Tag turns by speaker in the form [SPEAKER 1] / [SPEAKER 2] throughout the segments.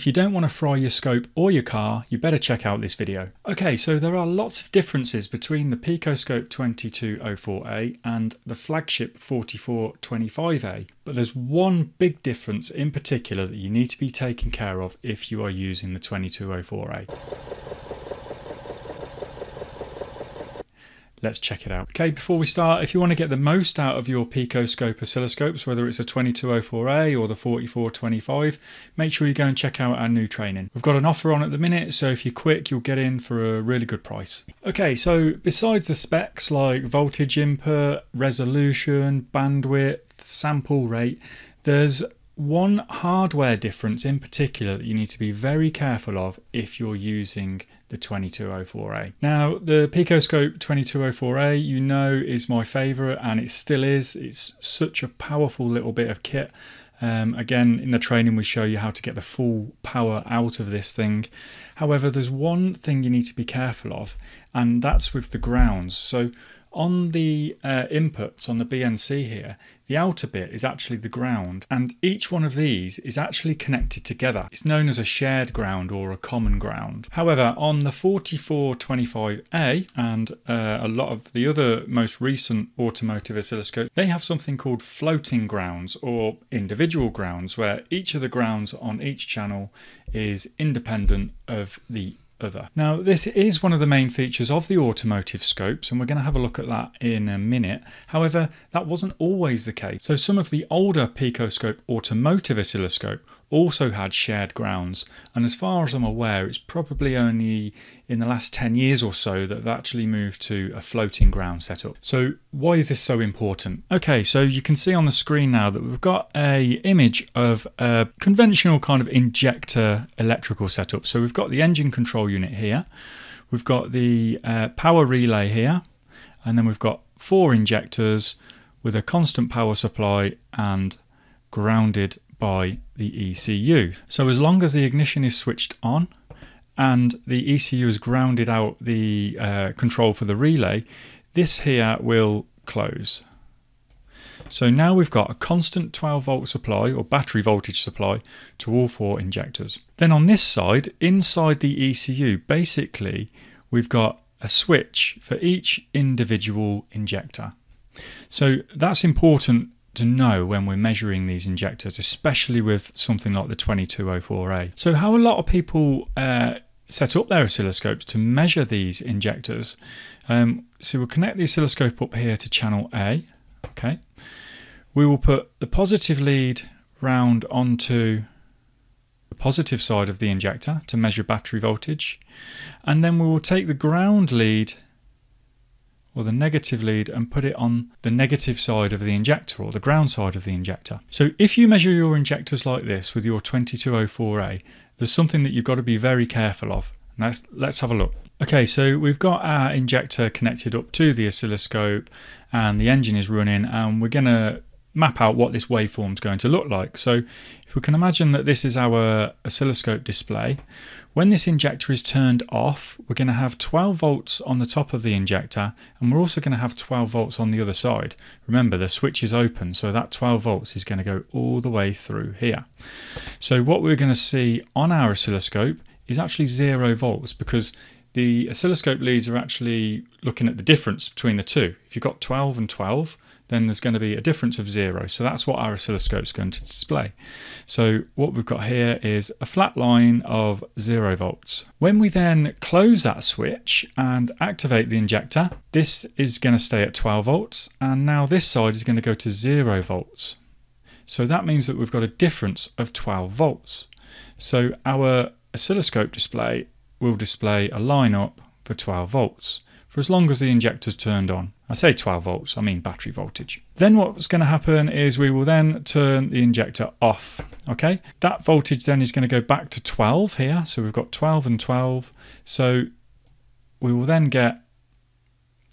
[SPEAKER 1] If you don't want to fry your scope or your car, you better check out this video. Okay, so there are lots of differences between the Picoscope 2204A and the flagship 4425A, but there's one big difference in particular that you need to be taken care of if you are using the 2204A. Let's check it out. Okay, before we start, if you want to get the most out of your Picoscope oscilloscopes, whether it's a 2204A or the 4425, make sure you go and check out our new training. We've got an offer on at the minute, so if you're quick, you'll get in for a really good price. Okay, so besides the specs like voltage input, resolution, bandwidth, sample rate, there's one hardware difference in particular that you need to be very careful of if you're using the 2204A. Now, the Picoscope 2204A, you know, is my favourite and it still is. It's such a powerful little bit of kit. Um, again, in the training, we show you how to get the full power out of this thing. However, there's one thing you need to be careful of, and that's with the grounds. So, on the uh, inputs on the BNC here, the outer bit is actually the ground, and each one of these is actually connected together. It's known as a shared ground or a common ground. However, on the 4425A and uh, a lot of the other most recent automotive oscilloscopes, they have something called floating grounds or individual grounds, where each of the grounds on each channel is independent of the other. Now, this is one of the main features of the automotive scopes, and we're going to have a look at that in a minute. However, that wasn't always the case. So, some of the older Picoscope automotive oscilloscope also had shared grounds. And as far as I'm aware, it's probably only in the last 10 years or so that they've actually moved to a floating ground setup. So why is this so important? Okay, so you can see on the screen now that we've got a image of a conventional kind of injector electrical setup. So we've got the engine control unit here. We've got the uh, power relay here. And then we've got four injectors with a constant power supply and grounded by the ECU. So as long as the ignition is switched on and the ECU has grounded out the uh, control for the relay, this here will close. So now we've got a constant 12 volt supply or battery voltage supply to all four injectors. Then on this side, inside the ECU, basically we've got a switch for each individual injector. So that's important to know when we're measuring these injectors, especially with something like the 2204A. So, how a lot of people uh, set up their oscilloscopes to measure these injectors. Um, so, we'll connect the oscilloscope up here to channel A. Okay, we will put the positive lead round onto the positive side of the injector to measure battery voltage, and then we will take the ground lead or the negative lead and put it on the negative side of the injector or the ground side of the injector. So if you measure your injectors like this with your 2204A, there's something that you've got to be very careful of. Let's, let's have a look. Okay, so we've got our injector connected up to the oscilloscope and the engine is running and we're going to map out what this waveform is going to look like. So if we can imagine that this is our oscilloscope display, when this injector is turned off, we're going to have 12 volts on the top of the injector and we're also going to have 12 volts on the other side. Remember the switch is open so that 12 volts is going to go all the way through here. So what we're going to see on our oscilloscope is actually zero volts because the oscilloscope leads are actually looking at the difference between the two. If you've got 12 and 12, then there's going to be a difference of zero. So that's what our oscilloscope is going to display. So what we've got here is a flat line of zero volts. When we then close that switch and activate the injector, this is going to stay at 12 volts. And now this side is going to go to zero volts. So that means that we've got a difference of 12 volts. So our oscilloscope display will display a line up for 12 volts for as long as the injector's turned on. I say 12 volts, I mean battery voltage. Then what's going to happen is we will then turn the injector off. Okay, that voltage then is going to go back to 12 here. So we've got 12 and 12. So we will then get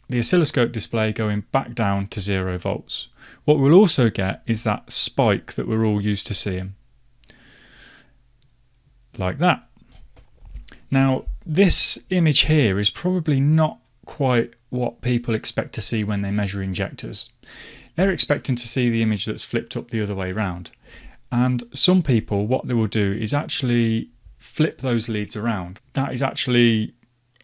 [SPEAKER 1] the oscilloscope display going back down to zero volts. What we'll also get is that spike that we're all used to seeing. Like that. Now, this image here is probably not quite what people expect to see when they measure injectors. They're expecting to see the image that's flipped up the other way around. And some people, what they will do is actually flip those leads around. That is actually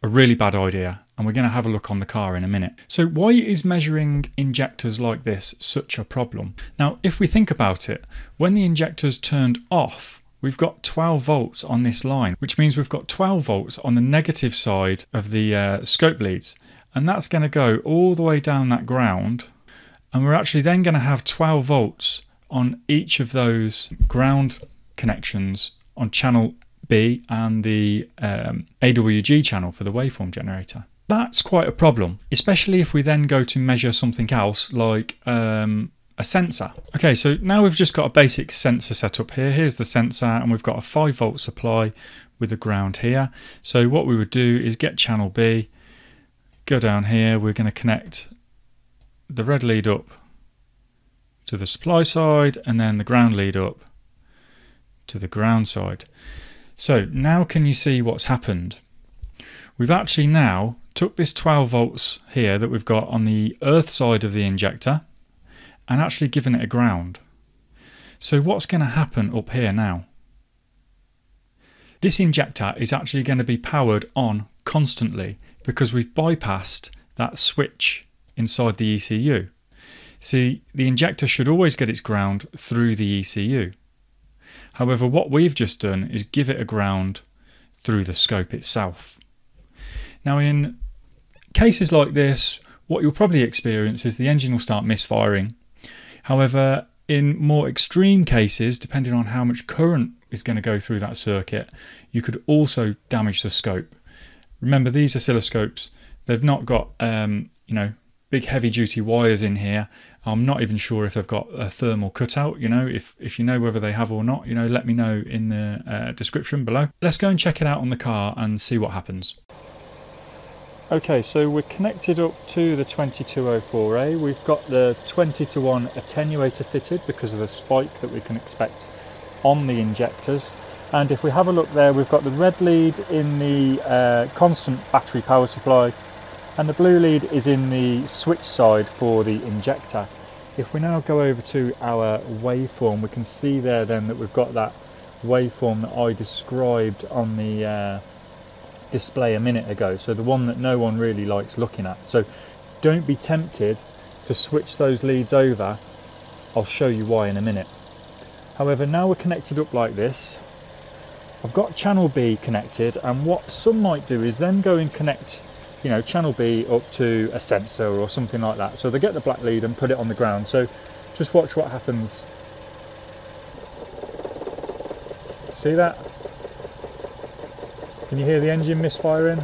[SPEAKER 1] a really bad idea and we're going to have a look on the car in a minute. So why is measuring injectors like this such a problem? Now if we think about it, when the injector's turned off we've got 12 volts on this line, which means we've got 12 volts on the negative side of the uh, scope leads. And that's going to go all the way down that ground. And we're actually then going to have 12 volts on each of those ground connections on channel B and the um, AWG channel for the waveform generator. That's quite a problem, especially if we then go to measure something else like um, a sensor. Okay, so now we've just got a basic sensor set up here. Here's the sensor and we've got a 5 volt supply with a ground here. So what we would do is get channel B, go down here, we're going to connect the red lead up to the supply side and then the ground lead up to the ground side. So now can you see what's happened? We've actually now took this 12 volts here that we've got on the earth side of the injector and actually given it a ground. So what's going to happen up here now? This injector is actually going to be powered on constantly because we've bypassed that switch inside the ECU. See, the injector should always get its ground through the ECU. However, what we've just done is give it a ground through the scope itself. Now in cases like this, what you'll probably experience is the engine will start misfiring. However, in more extreme cases, depending on how much current is going to go through that circuit, you could also damage the scope. Remember, these oscilloscopes, they've not got, um, you know, big heavy duty wires in here. I'm not even sure if they've got a thermal cutout, you know, if, if you know whether they have or not, you know, let me know in the uh, description below. Let's go and check it out on the car and see what happens. Okay, so we're connected up to the 2204A. We've got the 20 to 1 attenuator fitted because of the spike that we can expect on the injectors. And if we have a look there, we've got the red lead in the uh, constant battery power supply and the blue lead is in the switch side for the injector. If we now go over to our waveform, we can see there then that we've got that waveform that I described on the uh, display a minute ago. So the one that no one really likes looking at. So don't be tempted to switch those leads over. I'll show you why in a minute. However, now we're connected up like this. I've got channel B connected and what some might do is then go and connect you know, channel B up to a sensor or something like that. So they get the black lead and put it on the ground. So just watch what happens. See that? Can you hear the engine misfiring?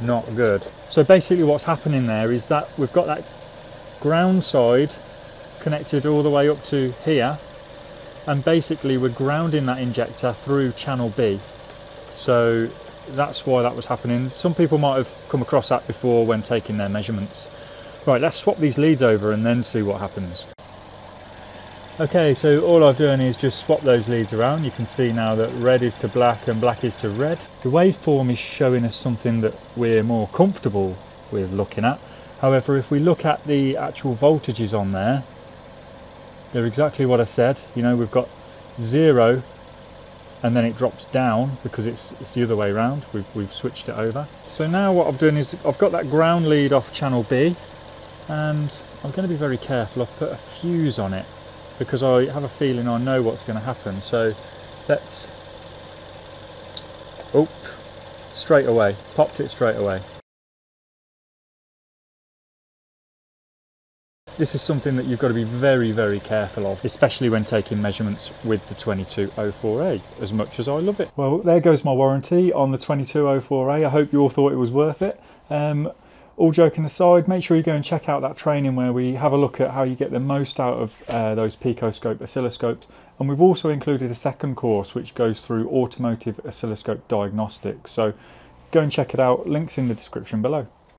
[SPEAKER 1] Not good. So basically what's happening there is that we've got that ground side connected all the way up to here and basically we're grounding that injector through channel B. So that's why that was happening. Some people might have come across that before when taking their measurements. Right, let's swap these leads over and then see what happens. Okay, so all I've done is just swap those leads around. You can see now that red is to black and black is to red. The waveform is showing us something that we're more comfortable with looking at. However, if we look at the actual voltages on there, they're exactly what I said. You know, we've got zero and then it drops down because it's, it's the other way around. We've, we've switched it over. So now what I've done is I've got that ground lead off channel B and I'm going to be very careful. I've put a fuse on it because I have a feeling I know what's going to happen. So let's, oh, straight away, popped it straight away. This is something that you've got to be very, very careful of, especially when taking measurements with the 2204A, as much as I love it. Well, there goes my warranty on the 2204A. I hope you all thought it was worth it. Um, all joking aside, make sure you go and check out that training where we have a look at how you get the most out of uh, those picoscope oscilloscopes. And we've also included a second course which goes through automotive oscilloscope diagnostics. So go and check it out. Links in the description below.